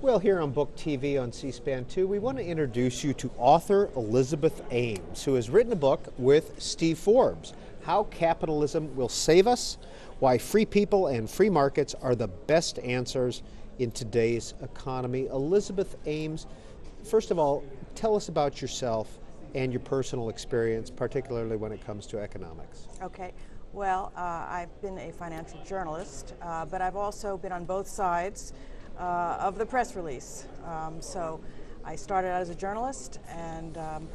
Well, here on Book TV on C SPAN 2, we want to introduce you to author Elizabeth Ames, who has written a book with Steve Forbes How Capitalism Will Save Us, Why Free People and Free Markets Are the Best Answers in Today's Economy. Elizabeth Ames, first of all, tell us about yourself and your personal experience, particularly when it comes to economics. Okay. Well, uh, I've been a financial journalist, uh, but I've also been on both sides uh, of the press release. Um, so I started out as a journalist and um,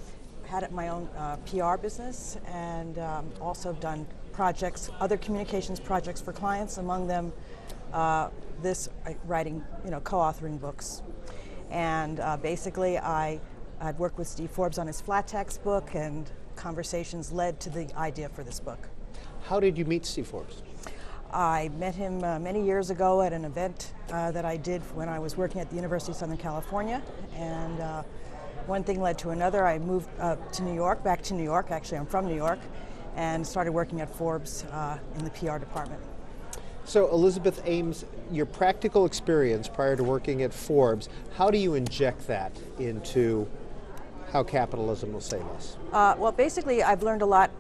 had my own uh, PR business and um, also done projects, other communications projects for clients, among them uh, this uh, writing, you know, co-authoring books. And uh, basically I had worked with Steve Forbes on his flat tax book and conversations led to the idea for this book. How did you meet Steve Forbes? I met him uh, many years ago at an event uh, that I did when I was working at the University of Southern California. And uh, one thing led to another. I moved to New York, back to New York. Actually, I'm from New York, and started working at Forbes uh, in the PR department. So, Elizabeth Ames, your practical experience prior to working at Forbes, how do you inject that into how capitalism will save us? Uh, well, basically, I've learned a lot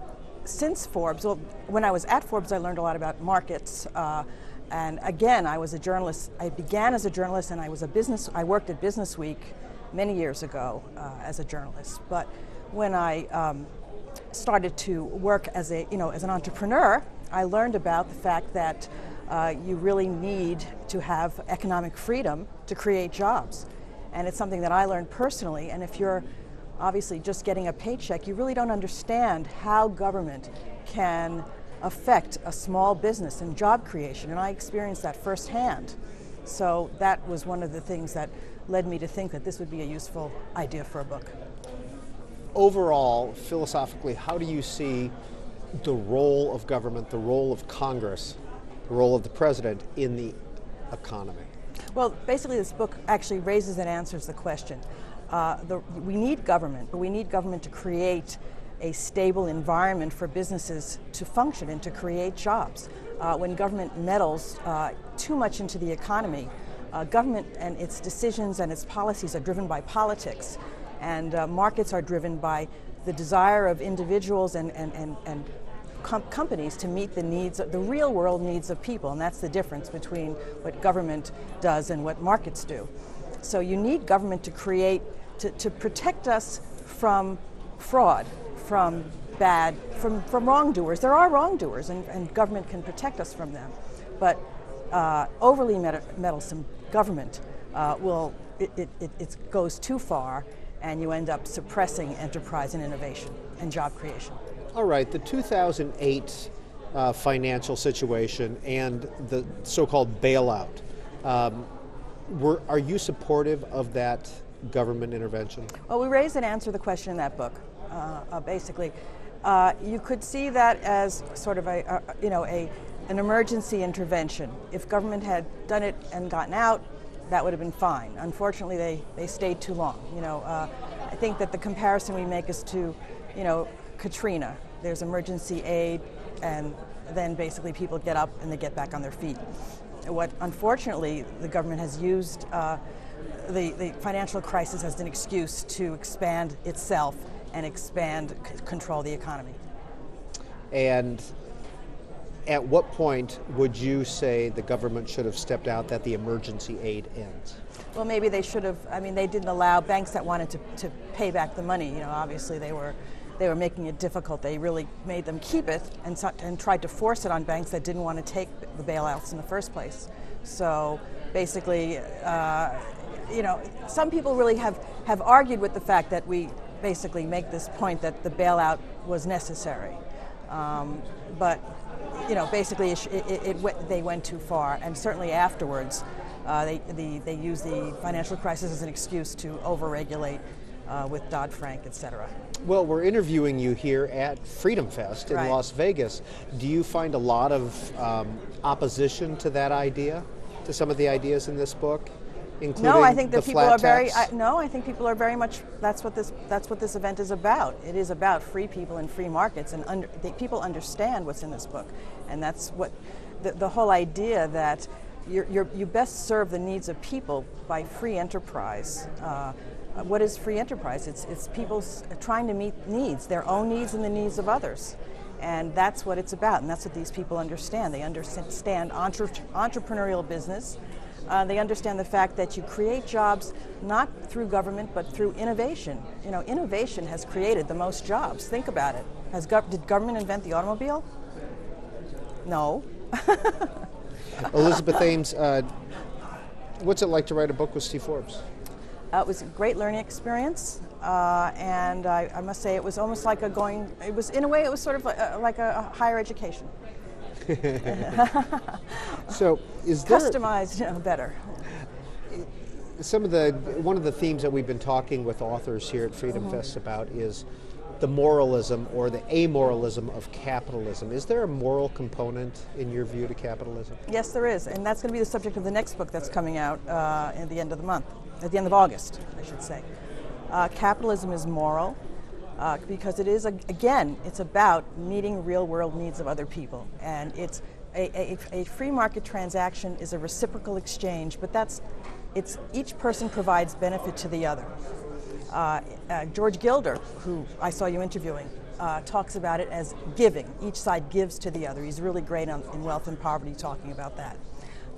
since Forbes, well, when I was at Forbes, I learned a lot about markets. Uh, and again, I was a journalist. I began as a journalist, and I was a business. I worked at Business Week many years ago uh, as a journalist. But when I um, started to work as a, you know, as an entrepreneur, I learned about the fact that uh, you really need to have economic freedom to create jobs, and it's something that I learned personally. And if you're obviously just getting a paycheck, you really don't understand how government can affect a small business and job creation. And I experienced that firsthand. So that was one of the things that led me to think that this would be a useful idea for a book. Overall, philosophically, how do you see the role of government, the role of Congress, the role of the president in the economy? Well, basically, this book actually raises and answers the question uh, the, we need government, but we need government to create a stable environment for businesses to function and to create jobs. Uh, when government meddles uh, too much into the economy, uh, government and its decisions and its policies are driven by politics, and uh, markets are driven by the desire of individuals and, and, and, and com companies to meet the needs, the real world needs of people, and that's the difference between what government does and what markets do. So you need government to create to, to protect us from fraud, from bad, from, from wrongdoers. There are wrongdoers, and, and government can protect us from them. But uh, overly meddlesome government uh, will, it, it, it goes too far, and you end up suppressing enterprise and innovation and job creation. All right, the 2008 uh, financial situation and the so called bailout. Um, were, are you supportive of that government intervention? Well, we raise and answer the question in that book, uh, uh, basically. Uh, you could see that as sort of a, you know, a, an emergency intervention. If government had done it and gotten out, that would have been fine. Unfortunately, they, they stayed too long. You know, uh, I think that the comparison we make is to, you know, Katrina. There's emergency aid, and then basically people get up and they get back on their feet. What unfortunately the government has used uh, the, the financial crisis as an excuse to expand itself and expand, c- control the economy. And at what point would you say the government should have stepped out that the emergency aid ends? Well, maybe they should have. I mean, they didn't allow banks that wanted to, to pay back the money. You know, obviously they were they were making it difficult. They really made them keep it and, and tried to force it on banks that didn't want to take the bailouts in the first place. So basically, uh, you know, some people really have, have argued with the fact that we basically make this point that the bailout was necessary. Um, but, you know, basically it, it, it went, they went too far. And certainly afterwards, uh, they, the, they used the financial crisis as an excuse to overregulate uh, with Dodd-Frank, et cetera. Well, we're interviewing you here at FreedomFest in right. Las Vegas. Do you find a lot of um, opposition to that idea, to some of the ideas in this book? No, I think that people are very. I, no, I think people are very much. That's what this. That's what this event is about. It is about free people and free markets, and under, they, people understand what's in this book, and that's what the, the whole idea that you're, you're, you best serve the needs of people by free enterprise. Uh, what is free enterprise? It's, it's people trying to meet needs, their own needs and the needs of others. And that's what it's about, and that's what these people understand. They understand entre- entrepreneurial business. Uh, they understand the fact that you create jobs not through government but through innovation. You know, innovation has created the most jobs. Think about it. Has gov- did government invent the automobile? No. Elizabeth Ames, uh, what's it like to write a book with Steve Forbes? Uh, it was a great learning experience, uh, and I, I, must say it was almost like a going. It was in a way, it was sort of like a, like a higher education. so, is there customized you know, better? Some of the one of the themes that we've been talking with authors here at Freedom mm-hmm. Fest about is the moralism or the amoralism of capitalism. Is there a moral component in your view to capitalism? Yes, there is, and that's going to be the subject of the next book that's coming out uh, at the end of the month, at the end of August, I should say. Uh, capitalism is moral uh, because it is, again, it's about meeting real world needs of other people, and it's a, a, a free market transaction is a reciprocal exchange, but that's it's each person provides benefit to the other. Uh, uh, George Gilder, who I saw you interviewing, uh, talks about it as giving. Each side gives to the other. He's really great on, in Wealth and Poverty talking about that.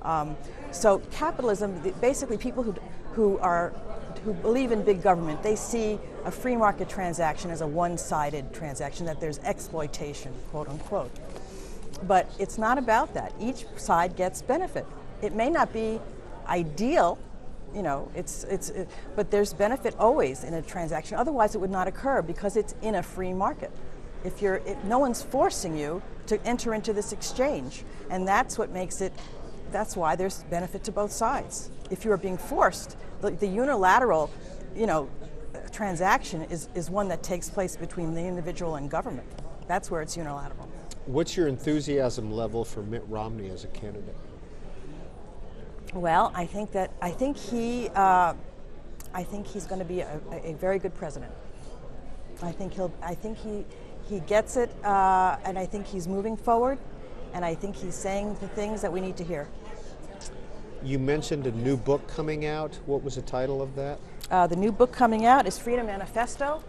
Um, so capitalism, basically, people who who are who believe in big government, they see a free market transaction as a one-sided transaction that there's exploitation, quote unquote. But it's not about that. Each side gets benefit. It may not be ideal you know, it's, it's, it, but there's benefit always in a transaction. Otherwise, it would not occur because it's in a free market. If you're, if no one's forcing you to enter into this exchange, and that's what makes it. That's why there's benefit to both sides. If you are being forced, the, the unilateral, you know, transaction is, is one that takes place between the individual and government. That's where it's unilateral. What's your enthusiasm level for Mitt Romney as a candidate? Well, I think that I think he, uh, I think he's going to be a, a, very good president. I think he'll. I think he, he gets it, uh, and I think he's moving forward, and I think he's saying the things that we need to hear. You mentioned a new book coming out. What was the title of that? Uh, the new book coming out is Freedom Manifesto: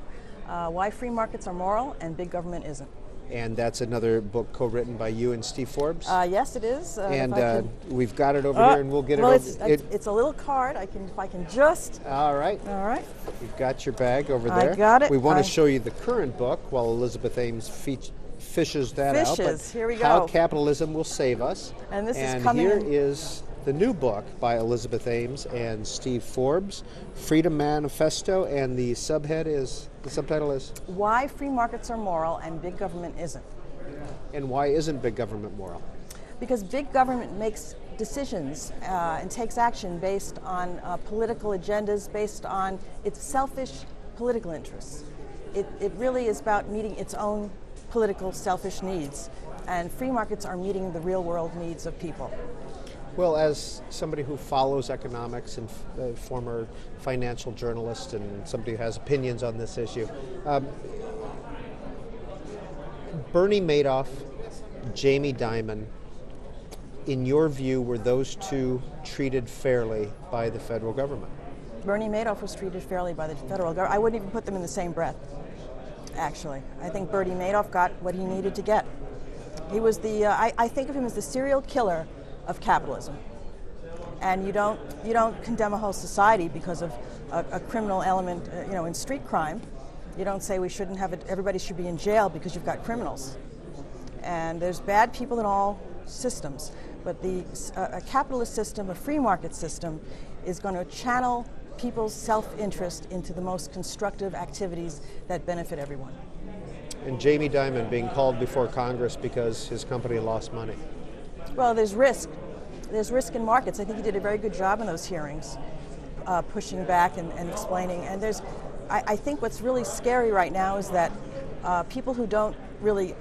uh, Why Free Markets Are Moral and Big Government Isn't and that's another book co-written by you and Steve Forbes. Uh, yes, it is. Uh, and uh, we've got it over uh, here, and we'll get well, it over. It's, it, it's a little card. I can, if I can just. All right. All right. You've got your bag over there. I got it. We want to show you the current book while Elizabeth Ames features fishes that fishes. out. Fishes. Here we go. How capitalism will save us. And this and is coming. here is the new book by Elizabeth Ames and Steve Forbes, Freedom Manifesto, and the subhead is the subtitle is Why Free Markets Are Moral and Big Government Isn't. And why isn't big government moral? Because big government makes decisions uh, and takes action based on uh, political agendas, based on its selfish political interests. It, it really is about meeting its own political selfish needs. And free markets are meeting the real world needs of people. Well, as somebody who follows economics and uh, former financial journalist and somebody who has opinions on this issue, um, Bernie Madoff, Jamie Dimon, in your view, were those two treated fairly by the federal government? Bernie Madoff was treated fairly by the federal government. I wouldn't even put them in the same breath, actually. I think Bernie Madoff got what he needed to get. He was the, uh, I, I think of him as the serial killer of capitalism. And you don't, you don't condemn a whole society because of a, a criminal element, uh, you know, in street crime. You don't say we shouldn't have it, everybody should be in jail because you've got criminals. And there's bad people in all systems. But the, uh, a capitalist system, a free market system, is going to channel people's self interest into the most constructive activities that benefit everyone. And Jamie Dimon being called before Congress because his company lost money. Well, there's risk. There's risk in markets. I think he did a very good job in those hearings, uh, pushing back and, and explaining. And there's I, I think what's really scary right now is that uh, people who don't really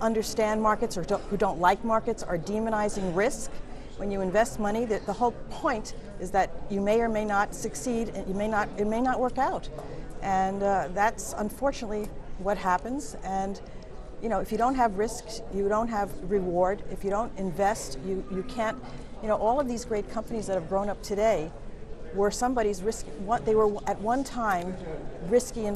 understand markets or don't, who don't like markets are demonizing risk. When you invest money, the, the whole point is that you may or may not succeed, and you may not, it may not work out, and uh, that's unfortunately what happens. And you know, if you don't have risk, you don't have reward. If you don't invest, you, you can't You know, all of these great companies that have grown up today were somebody's risk. What they were at one time risky.